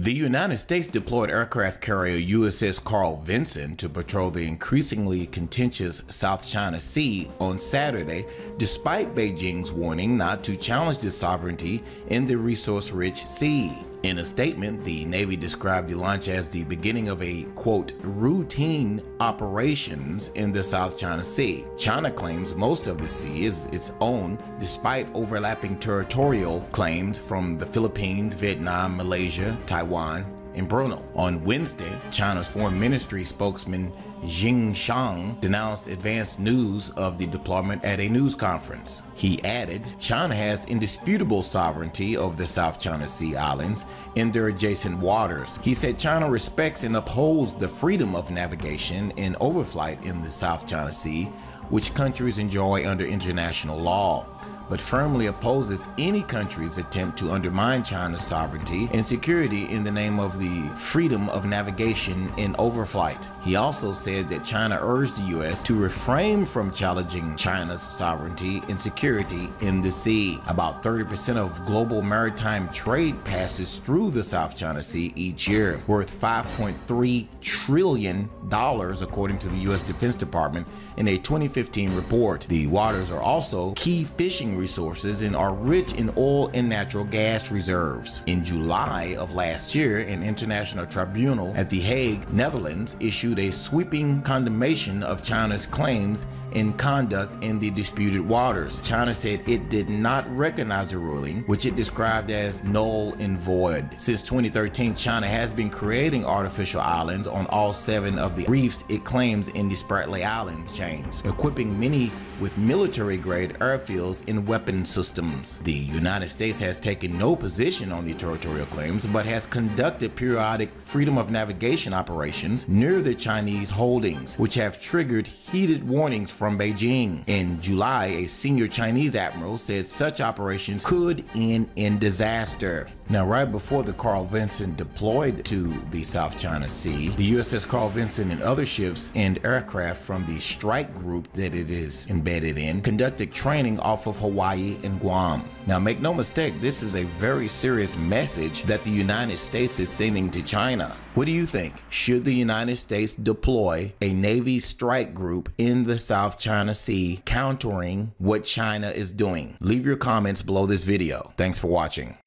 The United States deployed aircraft carrier USS Carl Vinson to patrol the increasingly contentious South China Sea on Saturday, despite Beijing's warning not to challenge the sovereignty in the resource-rich sea. In a statement, the Navy described the launch as the beginning of a, quote, routine operations in the South China Sea. China claims most of the sea is its own, despite overlapping territorial claims from the Philippines, Vietnam, Malaysia, Taiwan, in Brunei. On Wednesday, China's foreign ministry spokesman Geng Shuang denounced advanced news of the deployment at a news conference. He added, China has indisputable sovereignty over the South China Sea islands and their adjacent waters. He said China respects and upholds the freedom of navigation and overflight in the South China Sea, which countries enjoy under international law but firmly opposes any country's attempt to undermine China's sovereignty and security in the name of the freedom of navigation in overflight. He also said that China urged the U.S. to refrain from challenging China's sovereignty and security in the sea. About 30% of global maritime trade passes through the South China Sea each year, worth $5.3 trillion, according to the U.S. Defense Department in a 2015 report. The waters are also key fishing resources and are rich in oil and natural gas reserves. In July of last year, an international tribunal at The Hague, Netherlands, issued a sweeping condemnation of China's claims in conduct in the disputed waters. China said it did not recognize the ruling, which it described as null and void. Since 2013, China has been creating artificial islands on all seven of the reefs it claims in the Spratly Island chains, equipping many with military-grade airfields and weapon systems. The United States has taken no position on the territorial claims, but has conducted periodic freedom of navigation operations near the Chinese holdings, which have triggered heated warnings from Beijing. In July, a senior Chinese admiral said such operations could end in disaster. Now, right before the Carl Vinson deployed to the South China Sea, the USS Carl Vinson and other ships and aircraft from the strike group that it is embedded in conducted training off of Hawaii and Guam. Now, make no mistake, this is a very serious message that the United States is sending to China. What do you think? Should the United States deploy a Navy strike group in the South China Sea countering what China is doing? Leave your comments below this video. Thanks for watching.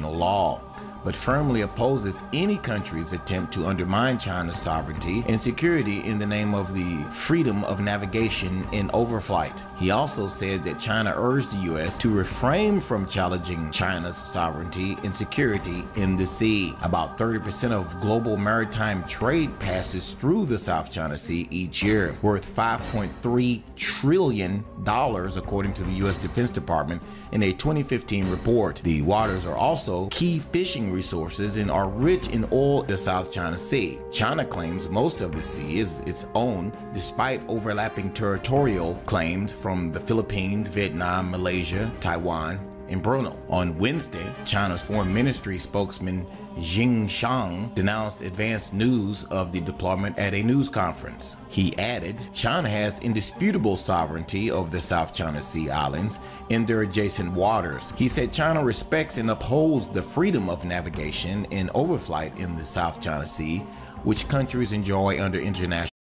International law but firmly opposes any country's attempt to undermine China's sovereignty and security in the name of the freedom of navigation in overflight. He also said that China urged the U.S. to refrain from challenging China's sovereignty and security in the sea. About 30% of global maritime trade passes through the South China Sea each year, worth $5.3 trillion, according to the U.S. Defense Department in a 2015 report. The waters are also key fishing resources and are rich in oil the South China Sea. China claims most of the sea is its own despite overlapping territorial claims from the Philippines, Vietnam, Malaysia, Taiwan, and Brunei. On Wednesday, China's foreign ministry spokesman Geng Shuang denounced advanced news of the deployment at a news conference. He added, China has indisputable sovereignty over the South China Sea islands and their adjacent waters. He said China respects and upholds the freedom of navigation and overflight in the South China Sea, which countries enjoy under international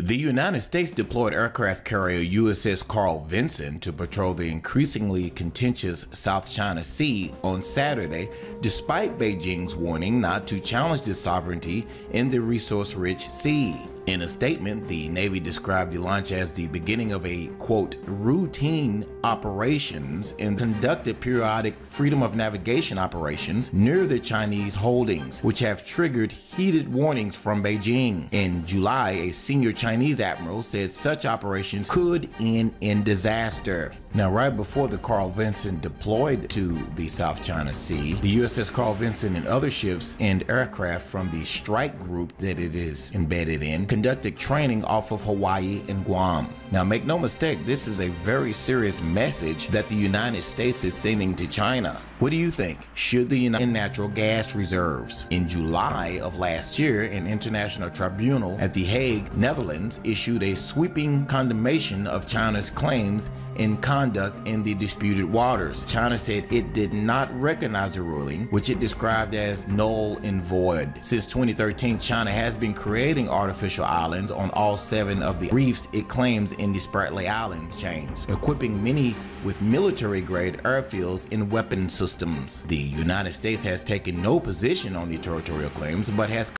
The United States deployed aircraft carrier USS Carl Vinson to patrol the increasingly contentious South China Sea on Saturday, despite Beijing's warning not to challenge the sovereignty in the resource-rich sea. In a statement, the Navy described the launch as the beginning of a, quote, routine operations and conducted periodic freedom of navigation operations near the Chinese holdings, which have triggered heated warnings from Beijing. In July, a senior Chinese admiral said such operations could end in disaster. Now, right before the Carl Vinson deployed to the South China Sea, the USS Carl Vinson and other ships and aircraft from the strike group that it is embedded in conducted training off of Hawaii and Guam. Now, make no mistake, this is a very serious message that the United States is sending to China. What do you think? Should the United natural gas reserves? In July of last year, an international tribunal at The Hague, Netherlands, issued a sweeping condemnation of China's claims in conduct in the disputed waters. China said it did not recognize the ruling, which it described as null and void. Since 2013, China has been creating artificial islands on all seven of the reefs it claims in the Spratly Island chains, equipping many with military-grade airfields and weapon systems. The United States has taken no position on the territorial claims, but has